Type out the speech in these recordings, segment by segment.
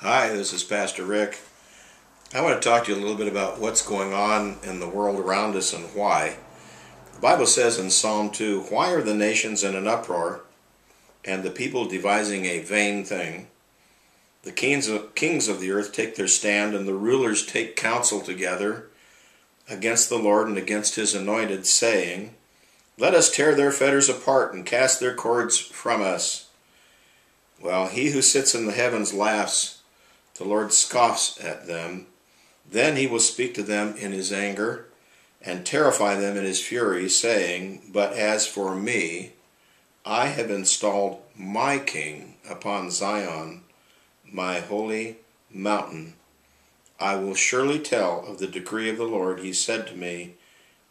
Hi, this is Pastor Rick. I want to talk to you a little bit about what's going on in the world around us and why. The Bible says in Psalm 2 Why are the nations in an uproar and the people devising a vain thing? The kings of, kings of the earth take their stand, and the rulers take counsel together against the Lord and against his anointed, saying, Let us tear their fetters apart and cast their cords from us. Well, he who sits in the heavens laughs the Lord scoffs at them. Then he will speak to them in his anger and terrify them in his fury, saying, But as for me, I have installed my king upon Zion, my holy mountain. I will surely tell of the decree of the Lord. He said to me,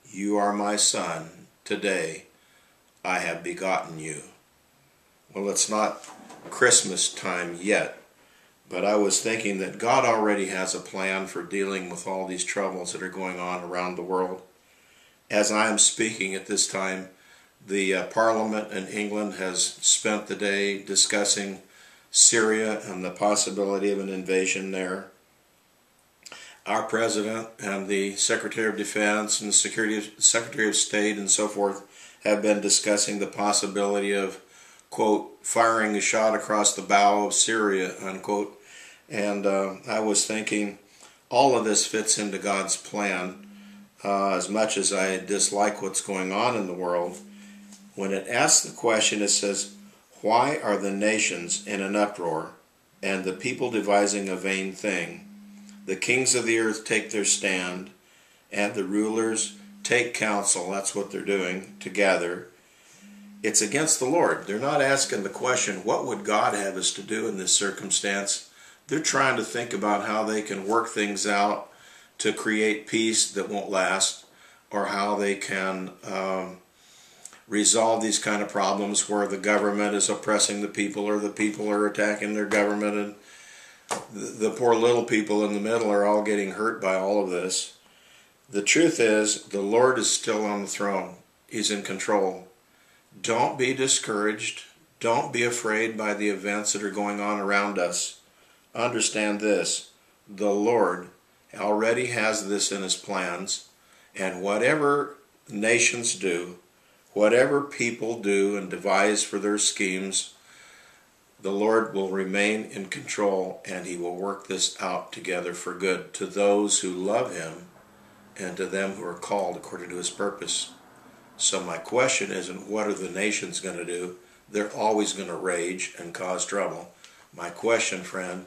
You are my son. Today I have begotten you. Well, it's not Christmas time yet, but I was thinking that God already has a plan for dealing with all these troubles that are going on around the world. As I am speaking at this time, the uh, Parliament in England has spent the day discussing Syria and the possibility of an invasion there. Our President and the Secretary of Defense and the Security, Secretary of State and so forth have been discussing the possibility of, quote, firing a shot across the bow of Syria, unquote, and uh, I was thinking, all of this fits into God's plan. Uh, as much as I dislike what's going on in the world, when it asks the question, it says, Why are the nations in an uproar, and the people devising a vain thing? The kings of the earth take their stand, and the rulers take counsel. That's what they're doing together. It's against the Lord. They're not asking the question, What would God have us to do in this circumstance? they're trying to think about how they can work things out to create peace that won't last or how they can um, resolve these kind of problems where the government is oppressing the people or the people are attacking their government and the, the poor little people in the middle are all getting hurt by all of this. The truth is, the Lord is still on the throne. He's in control. Don't be discouraged. Don't be afraid by the events that are going on around us understand this the Lord already has this in his plans, and whatever nations do, whatever people do and devise for their schemes, the Lord will remain in control and he will work this out together for good to those who love him and to them who are called according to his purpose. So my question isn't what are the nations going to do? They're always going to rage and cause trouble. My question, friend,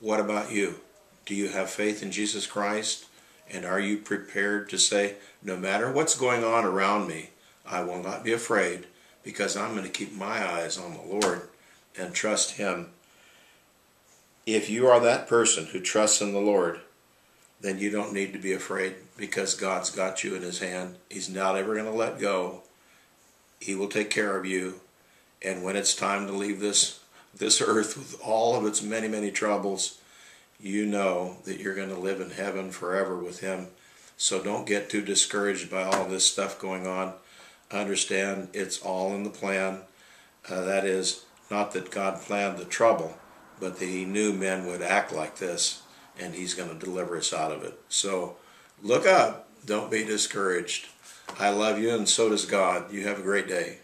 what about you? Do you have faith in Jesus Christ? And are you prepared to say, no matter what's going on around me, I will not be afraid because I'm going to keep my eyes on the Lord and trust Him. If you are that person who trusts in the Lord, then you don't need to be afraid because God's got you in His hand. He's not ever going to let go. He will take care of you. And when it's time to leave this this earth with all of its many, many troubles, you know that you're going to live in heaven forever with Him. So don't get too discouraged by all this stuff going on. Understand it's all in the plan. Uh, that is, not that God planned the trouble, but that He knew men would act like this, and He's going to deliver us out of it. So look up. Don't be discouraged. I love you, and so does God. You have a great day.